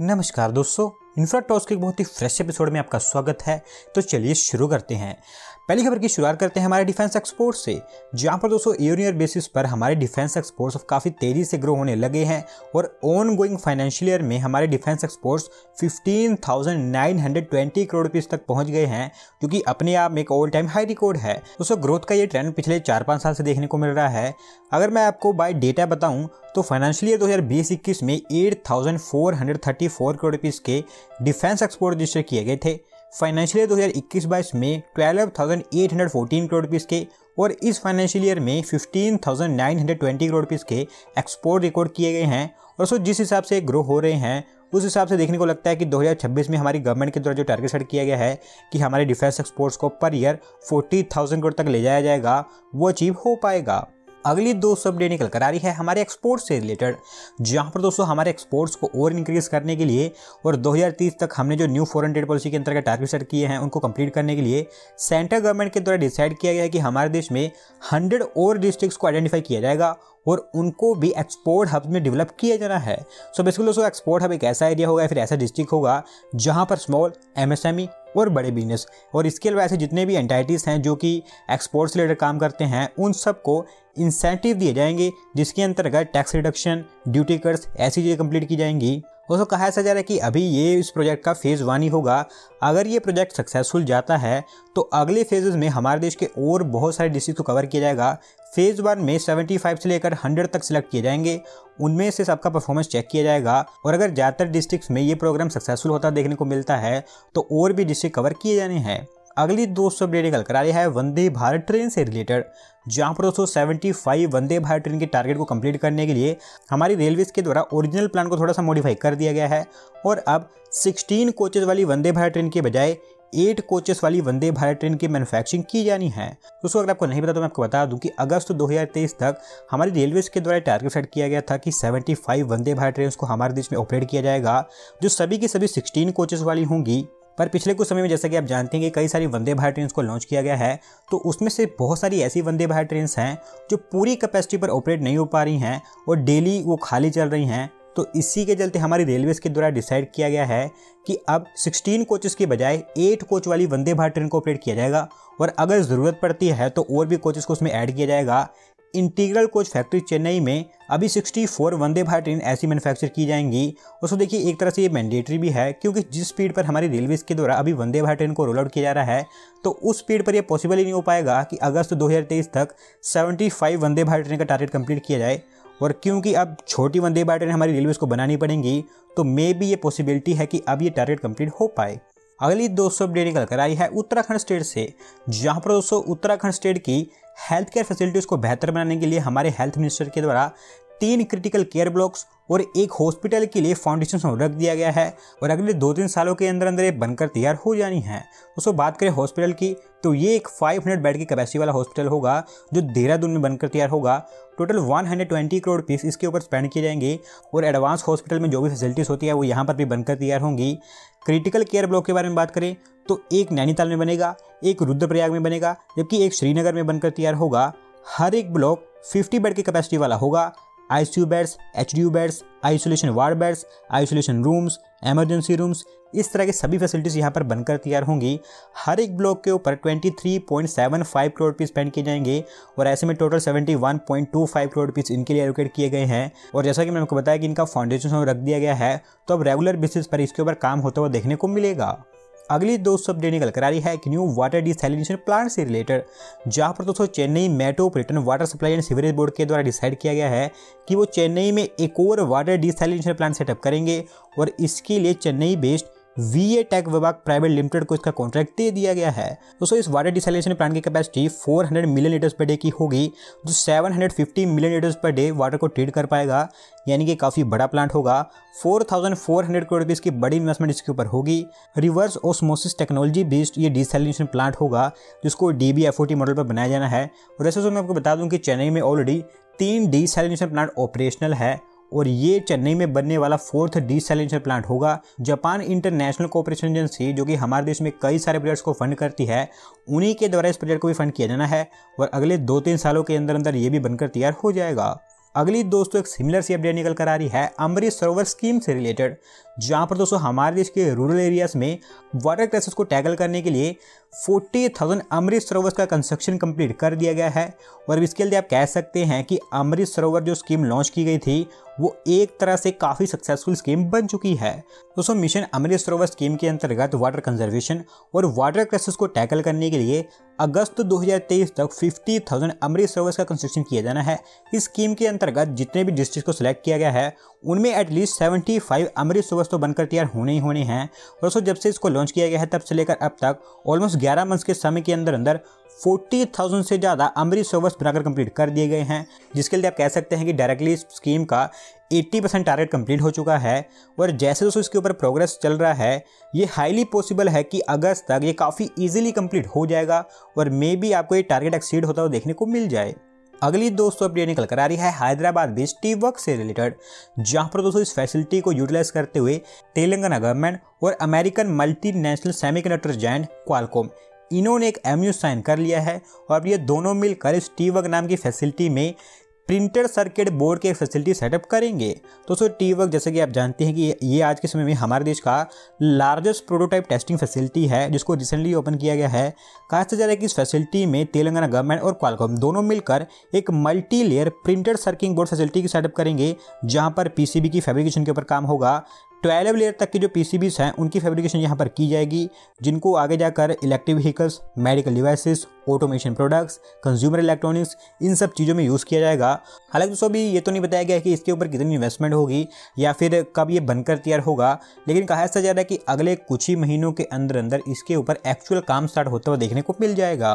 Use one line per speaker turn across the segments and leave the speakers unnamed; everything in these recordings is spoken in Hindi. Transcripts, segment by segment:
नमस्कार दोस्तों इन्फ्राटॉस के एक बहुत ही फ्रेश एपिसोड में आपका स्वागत है। तो चलिए शुरू करते हैं। पहली खबर की शुरुआत करते हैं हमारे डिफेंस एक्सपोर्ट से। जहाँ पर दोस्तों ईयर ईयर बेसिस पर हमारे डिफेंस एक्सपोर्ट्स काफ़ी तेज़ी से ग्रो होने लगे हैं और ऑन गोइंग फाइनेंशियल ईयर में हमारे डिफेंस एक्सपोर्ट्स 15,920 करोड़ रुपीज़ तक पहुँच गए हैं जो कि अपने आप में एक ऑल टाइम हाई रिकॉर्ड है। दोस्तों ग्रोथ का ये ट्रेंड पिछले चार पाँच साल से देखने को मिल रहा है। अगर मैं आपको बाय डेटा बताऊँ तो फाइनेंशियल ईयर दो हज़ार में एट करोड़ रुपीज़ के डिफेंस एक्सपोर्ट रजिस्टर किए गए थे। फाइनेंशियल ईयर दो हज़ार इक्कीस बाईस में twelve thousand eight hundred fourteen crore rupees के और इस फाइनेंशियल ईयर में fifteen thousand nine hundred twenty crore rupees के एक्सपोर्ट रिकॉर्ड किए गए हैं। और सो, जिस हिसाब से ग्रो हो रहे हैं, उस हिसाब से देखने को लगता है कि 2026 में हमारी गवर्नमेंट के द्वारा जो टारगेट सेट किया गया है कि हमारे डिफेंस एक्सपोर्ट्स को per year forty thousand crore तक ले जाया जाएगा, वो अचीव हो पाएगा। अगली दो सब डे निकल कर आ रही है हमारे एक्सपोर्ट से रिलेटेड, जहाँ पर दोस्तों हमारे एक्सपोर्ट्स को और इंक्रीज करने के लिए और 2030 तक हमने जो न्यू फॉरेन ट्रेड पॉलिसी के अंतर्गत टारगेट सेट किए हैं, उनको कंप्लीट करने के लिए सेंट्रल गवर्नमेंट के द्वारा डिसाइड किया गया है कि हमारे देश में हंड्रेड और डिस्ट्रिक्ट्स को आइडेंटिफाई किया जाएगा और उनको भी एक्सपोर्ट हब में डेवलप किया जाना है। सो बेसिकली दोस्तों एक्सपोर्ट हब एक ऐसा एरिया होगा या फिर ऐसा डिस्ट्रिक्ट होगा जहाँ पर स्मॉल एमएसएमई और बड़े बिज़नेस और इसके अलावा ऐसे जितने भी एंटाइटीज़ हैं जो कि एक्सपोर्ट्स रिलेटेड काम करते हैं, उन सबको इंसेंटिव दिए जाएँगे, जिसके अंतर्गत टैक्स रिडक्शन ड्यूटी कर्स ऐसी चीज़ें कंप्लीट की जाएँगी। दोस्तों, कहा ऐसा जा रहा है कि अभी ये इस प्रोजेक्ट का फ़ेज़ वन ही होगा। अगर ये प्रोजेक्ट सक्सेसफुल जाता है तो अगले फेजेस में हमारे देश के और बहुत सारे डिस्ट्रिक्ट को कवर किया जाएगा। फ़ेज़ वन में 75 से लेकर 100 तक सिलेक्ट किए जाएँगे। उनमें से सबका परफॉर्मेंस चेक किया जाएगा। और अगर ज़्यादातर डिस्ट्रिक्ट्स में ये प्रोग्राम सक्सेसफुल होता, देखने को मिलता है तो और भी डिस्ट्रिक्ट कवर किए जाने हैं। अगली दोस्तों अपडेट निकल कर आ रही है वंदे भारत ट्रेन से रिलेटेड जहाँ पर दोस्तों seventy five Vande Bharat train के टारगेट को कंप्लीट करने के लिए हमारी रेलवेज के द्वारा ओरिजिनल प्लान को थोड़ा सा मॉडिफाई कर दिया गया है। और अब 16 कोचेज वाली वंदे भारत ट्रेन के बजाय एट कोचेस वाली वंदे भारत ट्रेन की मैन्युफैक्चरिंग की जानी है। दोस्तों, अगर आपको नहीं पता तो मैं आपको बता दूँ कि अगस्त 2023 तक हमारी रेलवेज के द्वारा टारगेट सेट किया गया था कि 75 वंदे भारत ट्रेन को हमारे देश में ऑपरेट किया जाएगा, जो सभी की सभी 16 कोचेस वाली होंगी। पर पिछले कुछ समय में, जैसा कि आप जानते हैं कि कई सारी वंदे भारत ट्रेन को लॉन्च किया गया है तो उसमें से बहुत सारी ऐसी वंदे भारत ट्रेन हैं, जो पूरी कैपेसिटी पर ऑपरेट नहीं हो पा रही हैं और डेली वो खाली चल रही हैं। तो इसी के चलते हमारी रेलवेज के द्वारा डिसाइड किया गया है कि अब 16 कोचेस के बजाय 8 कोच वाली वंदे भारत ट्रेन को ऑपरेट किया जाएगा और अगर ज़रूरत पड़ती है तो और भी कोचेस को उसमें ऐड किया जाएगा। इंटीग्रल कोच फैक्ट्री चेन्नई में अभी 64 वंदे भारत ट्रेन ऐसी मैन्युफैक्चर की जाएँगी। उसको देखिए, एक तरह से ये मैंडेटरी भी है, क्योंकि जिस स्पीड पर हमारी रेलवेज के द्वारा अभी वंदे भारत ट्रेन को रोल आउट किया जा रहा है तो उस स्पीड पर यह पॉसिबल ही नहीं हो पाएगा कि अगस्त 2023 तक 75 वंदे भारत ट्रेन का टारगेट कंप्लीट किया जाए। और क्योंकि अब छोटी वंदे भारत ट्रेन हमारी रेलवे को बनानी पड़ेंगी तो मे भी ये पॉसिबिलिटी है कि अब ये टारगेट कंप्लीट हो पाए। अगली दोस्तों अपडेट निकल कर आई है उत्तराखंड स्टेट से, जहाँ पर दोस्तों उत्तराखंड स्टेट की हेल्थ केयर फैसिलिटीज़ को बेहतर बनाने के लिए हमारे हेल्थ मिनिस्टर के द्वारा तीन क्रिटिकल केयर ब्लॉक्स और एक हॉस्पिटल के लिए फाउंडेशन रख दिया गया है और अगले दो तीन सालों के अंदर अंदर ये बनकर तैयार हो जानी है। दोस्तों बात करें हॉस्पिटल की तो ये एक 500 बेड की कैपेसिटी वाला हॉस्पिटल होगा, जो देहरादून में बनकर तैयार होगा। टोटल 120 करोड़ पीस इसके ऊपर स्पेंड किए जाएँगे और एडवांस हॉस्पिटल में जो भी फैसिलिटीज़ होती है, वो यहाँ पर भी बनकर तैयार होंगी। क्रिटिकल केयर ब्लॉक के बारे में बात करें तो एक नैनीताल में बनेगा, एक रुद्रप्रयाग में बनेगा, जबकि एक श्रीनगर में बनकर तैयार होगा। हर एक ब्लॉक 50 बेड की कैपेसिटी वाला होगा। ICU beds H beds, isolation ward beds, isolation rooms emergency rooms, इस तरह की सभी फैसिलिटीज़ यहाँ पर बनकर तैयार होंगी। हर एक ब्लॉक के ऊपर 23.75 करोड़ रुपीज़ स्पेंड किए जाएँगे और ऐसे में टोटल 71.25 करोड़ रुपीज़ इनके लिए एलोकेट किए गए हैं। और जैसा कि मैंने आपको बताया कि इनका फाउंडेशन रख दिया गया है तो अब रेगुलर बेसिस पर इसके ऊपर काम होता हुआ देखने को मिलेगा। अगली दो सब अपडेट निकल कर आ रही है एक न्यू वाटर डिसैलिनेशन प्लांट से रिलेटेड जहाँ पर दोस्तों Chennai metropolitan water supply and sewerage board के द्वारा डिसाइड किया गया है कि वो चेन्नई में एक और वाटर डिसैलिनेशन प्लांट सेटअप करेंगे और इसके लिए Chennai based V Tech Wabag private limited को इसका कॉन्ट्रैक्ट दे दिया गया है। दोस्तों इस वाटर डिसैलेशन प्लांट की capacity 400 million litres per day की होगी जो 750 million litres per day water को ट्रीट कर पाएगा यानी कि काफ़ी बड़ा प्लांट होगा। 4,400 करोड़ रुपीज़ की बड़ी इन्वेस्टमेंट इसके ऊपर होगी। रिवर्स ओस्मोसिस टेक्नोलॉजी बेस्ड ये डिसैलिनेशन प्लांट होगा जिसको डी बी मॉडल पर बनाया जाना है। और ऐसे मैं आपको बता दूँ कि चेन्नई में ऑलरेडी तीन डिसैलिनेशन प्लांट ऑपरेशनल है। और ये चेन्नई में बनने वाला फोर्थ डिसैलिनेशन प्लांट होगा। जापान इंटरनेशनल कोऑपरेशन एजेंसी, जो कि हमारे देश में कई सारे प्रोजेक्ट्स को फंड करती है, उन्हीं के द्वारा इस प्रोजेक्ट को भी फंड किया जाना है और अगले दो तीन सालों के अंदर अंदर ये भी बनकर तैयार हो जाएगा। अगली दोस्तों, एक सिमिलर सी अपडेट निकल कर आ रही है अमृत सरोवर स्कीम से रिलेटेड जहाँ पर दोस्तों हमारे देश के रूरल एरियाज़ में वाटर क्राइसिस को टैकल करने के लिए 40,000 अमृत सरोवर का कंस्ट्रक्शन कंप्लीट कर दिया गया है। और इसके लिए आप कह सकते हैं कि अमृत सरोवर जो स्कीम लॉन्च की गई थी वो एक तरह से काफ़ी सक्सेसफुल स्कीम बन चुकी है। दोस्तों मिशन अमृत सरोवर स्कीम के अंतर्गत वाटर कंजर्वेशन और वाटर क्राइसिस को टैकल करने के लिए अगस्त 2023 तक 50,000 अमृत सरोवर का कंस्ट्रक्शन किया जाना है। इस स्कीम के अंतर्गत जितने भी डिस्ट्रिक्ट को सिलेक्ट किया गया है उनमें एटलीस्ट 75 अमृत सरोवर तो बनकर तैयार होने ही होने हैं। दोस्तों जब से इसको लॉन्च किया गया है तब से लेकर अब तक ऑलमोस्ट 11 मंथ्स के समय के अंदर अंदर 40,000 से ज़्यादा अमृत सोवर्स बनाकर कंप्लीट कर दिए गए हैं जिसके लिए आप कह सकते हैं कि डायरेक्टली इस स्कीम का 80 परसेंट टारगेट कंप्लीट हो चुका है। और जैसे जैसे इसके ऊपर प्रोग्रेस चल रहा है ये हाईली पॉसिबल है कि अगस्त तक ये काफ़ी इजीली कंप्लीट हो जाएगा और मे बी आपको ये टारगेट एक्सीड होता हुआ देखने को मिल जाए। अगली दोस्तों अपडेट निकल कर आ रही है हैदराबाद बेस्ड वर्क से रिलेटेड, जहाँ पर दोस्तों इस फैसिलिटी को यूटिलाइज करते हुए तेलंगाना गवर्नमेंट और American multi national semiconductor giant Qualcomm इन्होंने एक एमयू साइन कर लिया है और ये दोनों मिलकर इस टी वर्क नाम की फैसिलिटी में प्रिंटर सर्किट बोर्ड की फैसिलिटी सेटअप करेंगे। तो सो टी वर्क जैसे कि आप जानते हैं कि ये आज के समय में हमारे देश का लार्जेस्ट प्रोटोटाइप टेस्टिंग फैसिलिटी है, जिसको रिसेंटली ओपन किया गया है। कहा जा रहा है कि इस फैसिलिटी में तेलंगाना गवर्नमेंट और क्वालकॉम दोनों मिलकर एक multi layer printer circuit board facility की सेटअप करेंगे, जहाँ पर पीसीबी की फेब्रिकेशन के ऊपर काम होगा। ट्वेल्व लेयर तक की जो पीसीबीज हैं, उनकी फैब्रिकेशन यहाँ पर की जाएगी, जिनको आगे जाकर electric vehicles medical devices automation products consumer electronics इन सब चीज़ों में यूज़ किया जाएगा। हालाँकि दोस्तों, अभी ये तो नहीं बताया गया कि इसके ऊपर कितनी इन्वेस्टमेंट होगी, या फिर कब ये बनकर तैयार होगा, लेकिन कहा ऐसा जा रहा है कि अगले कुछ ही महीनों के अंदर अंदर इसके ऊपर एक्चुअल काम स्टार्ट होता हुआ देखने को मिल जाएगा।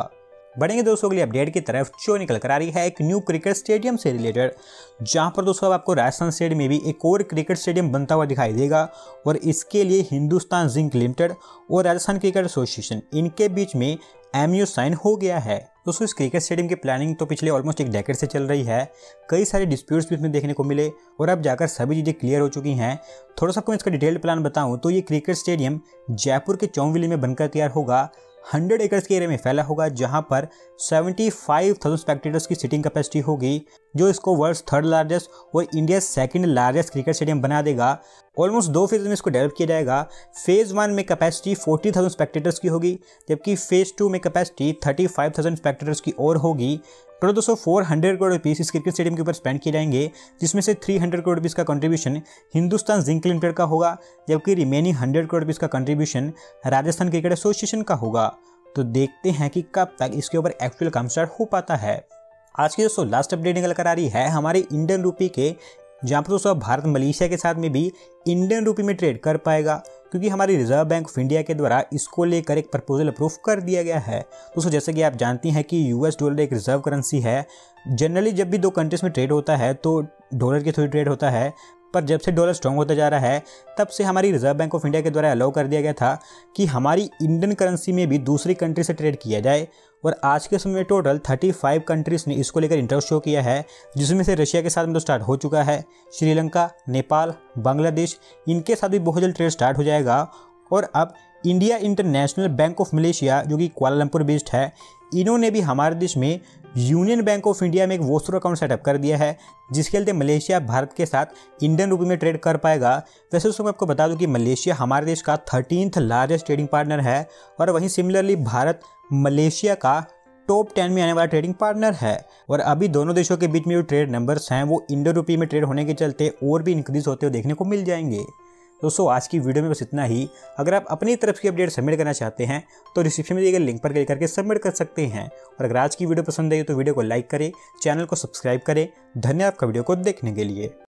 बढ़ेंगे दोस्तों, अगली अपडेट की तरफ़। जो निकल कर आ रही है एक न्यू क्रिकेट स्टेडियम से रिलेटेड जहाँ पर दोस्तों आपको राजस्थान स्टेडियम में भी एक और क्रिकेट स्टेडियम बनता हुआ दिखाई देगा, और इसके लिए हिंदुस्तान जिंक लिमिटेड और राजस्थान क्रिकेट एसोसिएशन इनके बीच में एम साइन हो गया है। दोस्तों, इस क्रिकेट स्टेडियम की प्लानिंग तो पिछले ऑलमोस्ट एक डेकेड से चल रही है। कई सारे डिस्प्यूट्स भी इसमें देखने को मिले, और अब जाकर सभी चीज़ें क्लियर हो चुकी हैं। थोड़ा सा आपको इसका डिटेल्ड प्लान बताऊँ तो ये क्रिकेट स्टेडियम जयपुर के चौविली में बनकर तैयार होगा। हंड्रेड एकर्स के एरिया में फैला होगा जहाँ पर 75,000 स्पेक्टेटर्स की सीटिंग कैपेसिटी होगी। जो इसको वर्ल्ड थर्ड लार्जेस्ट और India second largest cricket stadium बना देगा। ऑलमोस्ट दो फ़ेज़ में इसको डेवलप किया जाएगा। फ़ेज़ वन में कैपेसिटी 40,000 स्पेक्टेटर्स की होगी जबकि फ़ेज़ टू में कैपेसिटी 35,000 स्पेक्टेटर्स की और होगी। टोटल दोस्तों फोर हंड्रेड करोड़ रुपीज़ इस क्रिकेट स्टेडियम के ऊपर स्पेंड किए जाएँगे जिसमें से थ्री हंड्रेड करोड़ रुपीज़ का कंट्रीब्यूशन हिंदुस्तान जिंक लिमिटेड का होगा जबकि रिमेनिंग हंड्रेड करोड़ रुपीज़ का कंट्रीब्यूशन राजस्थान क्रिकेट एसोसिएशन का होगा। तो देखते हैं कि कब तक इसके ऊपर एक्चुअल काम स्टार्ट हो पाता है। आज की दोस्तों लास्ट अपडेट निकल कर आ रही है हमारे इंडियन रूपी के, जहाँ पर दोस्तों भारत मलेशिया के साथ में भी इंडियन रूपी में ट्रेड कर पाएगा, क्योंकि हमारी रिज़र्व बैंक ऑफ़ इंडिया के द्वारा इसको लेकर एक प्रपोजल अप्रूव कर दिया गया है। दोस्तों, जैसे कि आप जानती हैं कि यूएस डॉलर एक रिज़र्व करेंसी है। जनरली जब भी दो कंट्रीज़ में ट्रेड होता है तो डॉलर के थ्रू ट्रेड होता है। पर जब से डॉलर स्ट्रॉन्ग होता जा रहा है, तब से हमारी रिज़र्व बैंक ऑफ़ इंडिया के द्वारा अलाउ कर दिया गया था कि हमारी इंडियन करेंसी में भी दूसरी कंट्री से ट्रेड किया जाए। और आज के समय में टोटल 35 कंट्रीज़ ने इसको लेकर इंटरेस्ट शो किया है, जिसमें से रशिया के साथ में तो स्टार्ट हो चुका है श्रीलंका नेपाल बांग्लादेश इनके साथ भी बहुत जल्द ट्रेड स्टार्ट हो जाएगा। और अब India International Bank of Malaysia जो कि कुआलालंपुर बेस्ड है, इन्होंने भी हमारे देश में यूनियन बैंक ऑफ़ इंडिया में एक वोस्टर अकाउंट सेटअप कर दिया है, जिसके चलते मलेशिया भारत के साथ इंडियन रूपी में ट्रेड कर पाएगा। वैसे दोस्तों, मैं आपको बता दूँ कि मलेशिया हमारे देश का थर्टीनथ लार्जेस्ट ट्रेडिंग पार्टनर है और वहीं सिमिलरली भारत मलेशिया का टॉप टेन में आने वाला ट्रेडिंग पार्टनर है। और अभी दोनों देशों के बीच में जो ट्रेड नंबर्स हैं, वो इंडियन रूपी में ट्रेड होने के चलते और भी इंक्रीज होते हुए देखने को मिल जाएँगे। दोस्तों, आज की वीडियो में बस इतना ही। अगर आप अपनी तरफ़ की अपडेट सबमिट करना चाहते हैं तो डिस्क्रिप्शन में दिए गए लिंक पर क्लिक करके सबमिट कर सकते हैं। और अगर आज की वीडियो पसंद आई तो वीडियो को लाइक करें चैनल को सब्सक्राइब करें। धन्यवाद आपका वीडियो को देखने के लिए।